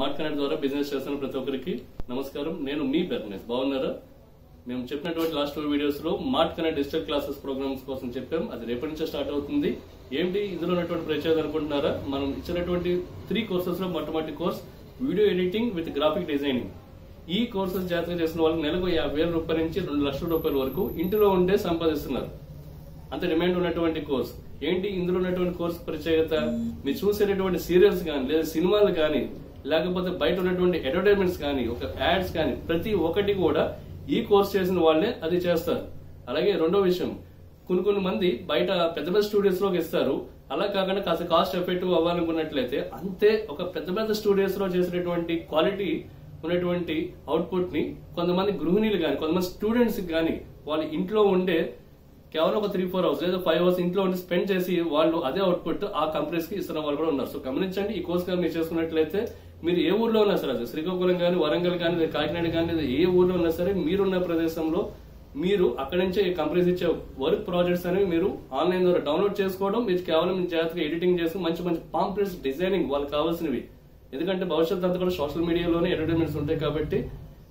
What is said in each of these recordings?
Mart connect ద్వారా business చేస్తున్న ప్రతి ఒక్కరికి నమస్కారం. నేను మీ బెర్నెస్ బాగున్నారా? మేము చెప్పినటువంటి లాస్ట్ వీడియోస్లో mart connect digital classes programmes కోసం చెప్పాం. అది రేపటి నుంచే స్టార్ట్ అవుతుంది. ఏంటి ఇందులో ఉన్నటువంటి ప్రత్యేకత అనుకుంటున్నారా? మనం ఇచ్చినటువంటి త్రీ కోర్సెస్లో మొట్టమొదటి course video editing with graphic designing ఈ కోర్సెస్ జాతర చేసిన వాళ్ళకి నెలకు యాభై వేల రూపాయల నుంచి రెండు లక్షల రూపాయల వరకు ఇంటిలో ఉండే సంపాదిస్తున్నారు. అంత డిమాండ్ ఉన్నటువంటి కోర్స్ ఏంటి? ఇందులో ఉన్నటువంటి కోర్స్ ప్రత్యేకత? మీరు చూసేటటువంటి సీరియల్స్ కానీ లేదా సినిమాలు కానీ లేకపోతే బయట ఉన్నటువంటి అడ్వర్టైజ్మెంట్స్ కానీ ఒక యాడ్స్ కానీ ప్రతి ఒక్కటి కూడా ఈ కోర్స్ చేసిన వాళ్ళే అది చేస్తారు. అలాగే రెండో విషయం కొన్ని కొన్ని మంది బయట పెద్ద పెద్ద స్టూడియోస్లోకి ఇస్తారు. అలా కాకుండా కాస్త కాస్ట్ ఎఫెక్టివ్ అవ్వాలనుకున్నట్లయితే అంతే ఒక పెద్ద పెద్ద స్టూడియోస్లో చేసినటువంటి క్వాలిటీ ఉన్నటువంటి అవుట్పుట్ని కొంతమంది గృహిణీలు కానీ కొంతమంది స్టూడెంట్స్ కానీ వాళ్ళ ఇంట్లో ఉండే కేవలం ఒక త్రీ ఫోర్ అవర్స్ లేదా ఫైవ్ అవర్స్ ఇంట్లో ఉండి స్పెండ్ చేసి వాళ్ళు అదే అవుట్పుట్ ఆ కంపెనీస్కి ఇస్తున్న వాళ్ళు కూడా ఉన్నారు. సో గమనించండి ఈ కోర్స్ కానీ మీరు చేసుకున్నట్లయితే మీరు ఏ ఊర్లో ఉన్నా సరే అది శ్రీకాకుళం కానీ వరంగల్ కానీ కాకినాడ కానీ ఏ ఊర్లో ఉన్నా సరే మీరున్న ప్రదేశంలో మీరు అక్కడి నుంచే కంపెనీస్ ఇచ్చే వర్క్ ప్రాజెక్ట్స్ అనేవి మీరు ఆన్లైన్ ద్వారా డౌన్లోడ్ చేసుకోవడం మీరు కేవలం జాగ్రత్తగా ఎడిటింగ్ చేసి మంచి మంచి పాంప్లెట్స్ డిజైనింగ్ వాళ్ళకి కావాల్సినవి. ఎందుకంటే భవిష్యత్తు అంతా కూడా సోషల్ మీడియాలోనే అడ్వర్టైజ్మెంట్స్ ఉంటాయి కాబట్టి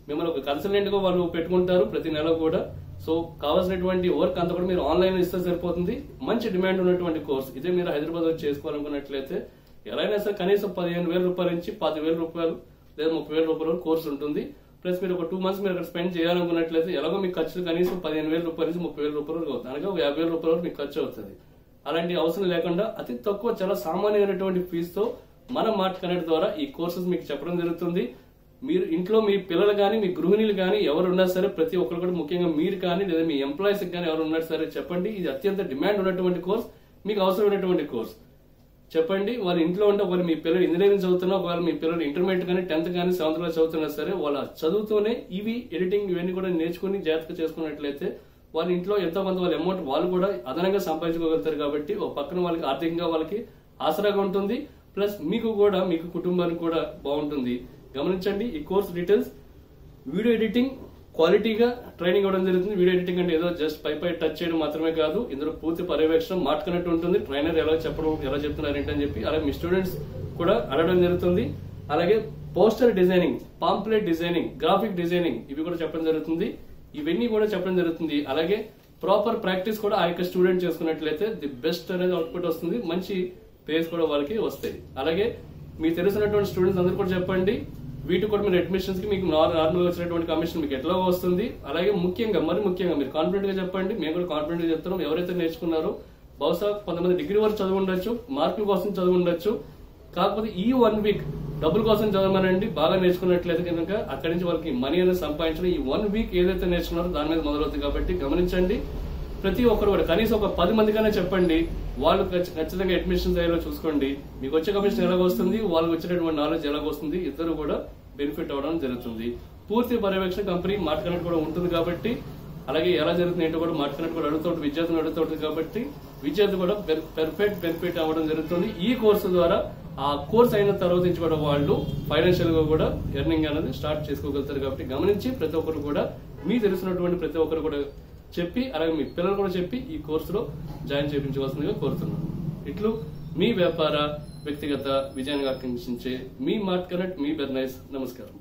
మిమ్మల్ని ఒక కన్సల్టెంట్గా వాళ్ళు పెట్టుకుంటారు ప్రతి నెల కూడా. సో కావాల్సినటువంటి వర్క్ అంతా కూడా మీరు ఆన్లైన్ ఇస్తే సరిపోతుంది. మంచి డిమాండ్ ఉన్నటువంటి కోర్స్ ఇదే మీరు హైదరాబాద్ వచ్చి చేసుకోవాలనుకున్నట్లయితే ఎలా అయినా సరే కనీసం పదిహేను వేల రూపాయల నుంచి పదివేల రూపాయలు లేదా ముప్పై వేల రూపాయల వరకు ఉంటుంది. ప్లస్ మీరు ఒక టూ మంత్స్ మీరు అక్కడ స్పెండ్ చేయాలనుకున్నట్లయితే ఎలాగో మీకు ఖర్చులు కనీసం పదిహేను వేల రూపాయల నుంచి ముప్పై వేల రూపాయల వరకు అవుతుంది. అనగా ఒక యాభై వేల రూపాయల వరకు మీకు ఖర్చు అవుతుంది. అలాంటి అవసరం లేకుండా అతి తక్కువ చాలా సామాన్యమైనటువంటి ఫీజుతో మన మార్ట్ కనెక్ట్ ద్వారా ఈ కోర్సెస్ మీకు చెప్పడం జరుగుతుంది. మీరు ఇంట్లో మీ పిల్లలు కానీ మీ గృహిణులు కానీ ఎవరు ఉన్నా సరే ప్రతి ఒక్కరు కూడా ముఖ్యంగా మీరు కానీ లేదా మీ ఎంప్లాయీస్ కానీ ఎవరు ఉన్నారు సరే చెప్పండి. ఇది అత్యంత డిమాండ్ ఉన్నటువంటి కోర్స్. మీకు అవసరమైనటువంటి కోర్స్. చెప్పండి వారి ఇంట్లో ఉంటే వారు మీ పిల్లలు ఇంజనీరింగ్ చదువుతున్నా ఒకవేళ మీ పిల్లలు ఇంటర్మీడియట్ కానీ టెన్త్ కానీ సెవెంత్ క్లాస్ చదువుతున్నా సరే వాళ్ళ చదువుతూనే ఇవి ఎడిటింగ్ ఇవన్నీ కూడా నేర్చుకుని జాగ్రత్త చేసుకున్నట్లయితే వాళ్ళ ఇంట్లో ఎంతో కొంత వాళ్ళ అమౌంట్ వాళ్ళు కూడా అదనంగా సంపాదించుకోగలుగుతారు కాబట్టి ఒక పక్కన వాళ్ళకి ఆర్థికంగా వాళ్ళకి ఆసరాగా ఉంటుంది. ప్లస్ మీకు కూడా మీకు కుటుంబానికి కూడా బాగుంటుంది. గమనించండి ఈ కోర్స్ డీటెయిల్స్ వీడియో ఎడిటింగ్ క్వాలిటీగా ట్రైనింగ్ ఇవ్వడం జరుగుతుంది వీడియో ఎడిటింగ్ అంటే ఏదో జస్ట్ పై పై టచ్ చేయడం మాత్రమే కాదు ఇందులో పూర్తి పర్యవేక్షణ మాట్లాడినట్టు ఉంటుంది. ట్రైనర్ ఎలా చెప్పడం ఎలా చెప్తున్నారు ఏంటని చెప్పి అలాగే మీ స్టూడెంట్స్ కూడా అడగడం జరుగుతుంది. అలాగే poster designing pamphlet designing graphic designing ఇవి కూడా చెప్పడం జరుగుతుంది. ఇవన్నీ కూడా చెప్పడం జరుగుతుంది. అలాగే ప్రాపర్ ప్రాక్టీస్ కూడా ఆ యొక్క స్టూడెంట్ చేసుకున్నట్లయితే ది బెస్ట్ అనేది అవుట్పుట్ వస్తుంది. మంచి పేస్ కూడా వాళ్ళకి వస్తాయి. అలాగే మీకు తెలిసినటువంటి స్టూడెంట్స్ అందరూ కూడా చెప్పండి. వీటి కూడా మీరు అడ్మిషన్స్కి మీకు నార్మల్ వచ్చినటువంటి కమిషన్ మీకు ఎట్లా వస్తుంది? అలాగే ముఖ్యంగా మరి ముఖ్యంగా మీరు కాన్ఫిడెంట్గా చెప్పండి. మేము కూడా కాన్ఫిడెంట్గా చెప్తున్నాం. ఎవరైతే నేర్చుకున్నారో బహుశా కొంతమంది డిగ్రీ వరకు చదువు ఉండొచ్చు మార్కుల కోసం చదువు ఉండొచ్చు. కాకపోతే ఈ వన్ వీక్ డబ్బుల కోసం చదవమనండి. బాగా నేర్చుకున్నట్లయితే కనుక అక్కడి నుంచి వాళ్ళకి మనీ అనేది సంపాదించడం ఈ వన్ వీక్ ఏదైతే నేర్చుకున్నారో దాని మీద మొదలవుతుంది కాబట్టి గమనించండి. ప్రతి ఒక్కరు కూడా కనీసం ఒక పది మందికైనా చెప్పండి వాళ్ళు ఖచ్చితంగా అడ్మిషన్స్ అయ్యేలా చూసుకోండి. మీకు వచ్చే కమిషన్ ఎలాగ వస్తుంది వాళ్ళకి వచ్చినటువంటి నాలెడ్జ్ ఎలాగ వస్తుంది ఇద్దరు కూడా బెనిఫిట్ అవడం జరుగుతుంది. పూర్తి పర్యవేక్షణ కంపెనీ మార్ట్ కనెక్ట్ కూడా ఉంటుంది కాబట్టి అలాగే ఎలా జరుగుతుంది ఏంటో కూడా మాట్లాడినట్టు కూడా అడుగుతూ విద్యార్థులు అడుగుతూ కాబట్టి విద్యార్థి కూడా పెర్ఫెక్ట్ బెనిఫిట్ అవ్వడం జరుగుతుంది. ఈ కోర్సు ద్వారా ఆ కోర్స్ అయిన తర్వాత నుంచి కూడా వాళ్ళు ఫైనాన్షియల్గా కూడా ఎర్నింగ్ అనేది స్టార్ట్ చేసుకోగలుగుతారు కాబట్టి గమనించి ప్రతి ఒక్కరు కూడా మీ తెలిసినటువంటి ప్రతి ఒక్కరు కూడా చెప్పి అలాగే మీ పిల్లలు కూడా చెప్పి ఈ కోర్సులో జాయిన్ చేయించవలసిందిగా కోరుతున్నాను. ఇట్లు మీ వ్యాపార వ్యక్తిగత విజయాన్ని ఆకాంక్షించే మీ మార్ట్ కనెక్ట్ మీ బెర్నైస్ నమస్కారం.